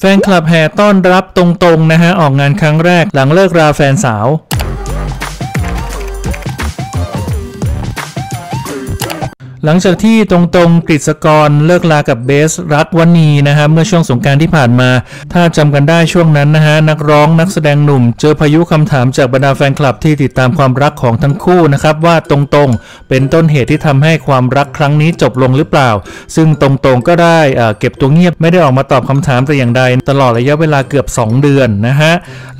แฟนคลับแห่ต้อนรับตรงๆนะฮะออกงานครั้งแรกหลังเลิกราแฟนสาว หลังจากที่ตรงๆกฤษกรเลิกลากับเบสรักวันีนะฮะเมื่อช่วงสงกรารที่ผ่านมา ถ้าจำกันได้ช่วงนั้นนะฮะนักร้องนักแสดงหนุ่ม เจอพายุคำถามจากบรรดาแฟนคลับที่ติดตามความรักของทั้งคู่นะครับว่าตรงๆเป็นต้นเหตุที่ทำให้ความรักครั้งนี้จบลงหรือเปล่า ซึ่งตรงๆก็ได้เอ่อเก็บตัวเงียบไม่ได้ออกมาตอบคำถามแต่อย่างใด ตลอดระยะเวลาเกือบ 2 เดือนนะฮะ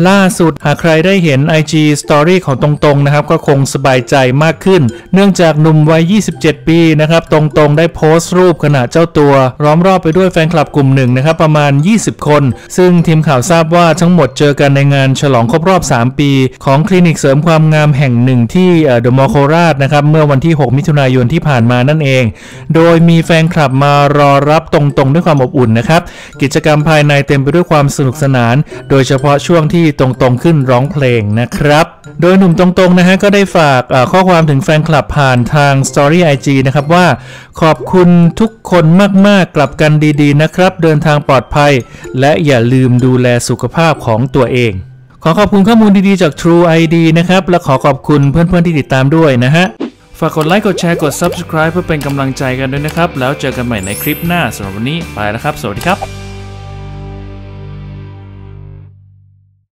ล่าสุดหากใครได้เห็น IG Story ของตรงๆนะครับก็คงสบายใจมากขึ้น เนื่องจากหนุ่มวัย 27 ปีนะครับตรงๆได้โพสต์รูปขณะเจ้าตัวล้อมรอบไปด้วยแฟนคลับกลุ่มหนึ่งนะครับประมาณ 20 คน ซึ่งทีมข่าวทราบว่าทั้งหมดเจอกันในงานฉลองครบรอบ 3 ปี ของคลินิกเสริมความงามแห่งหนึ่งที่เดอะมอลโคราชนะครับเมื่อวันที่ 6 มิถุนายนที่ผ่านมานั่นเอง โดยมีแฟนคลับมารอรับตรงๆ ด้วยความอบอุ่นนะครับกิจกรรมภายในเต็มไปด้วยความสนุกสนาน โดยเฉพาะช่วงที่ตรงๆขึ้นร้องเพลงนะครับโดยหนุ่มตรงๆนะฮะก็ได้ฝากข้อความถึงแฟนคลับผ่านทาง Story IG นะครับบว่า ขอบคุณทุกคนมากๆ กลับกันดีๆนะครับ เดินทางปลอดภัย และอย่าลืมดูแลสุขภาพของตัวเอง ขอขอบคุณข้อมูลดีๆจาก True ID นะครับ และขอขอบคุณเพื่อนๆที่ติดตามด้วยนะฮะ ฝากกดไลค์กดแชร์กด Subscribe เพื่อเป็นกำลังใจกันด้วยนะครับ แล้วเจอกันใหม่ในคลิปหน้าสำหรับวันนี้ไปแล้วครับ สวัสดีครับ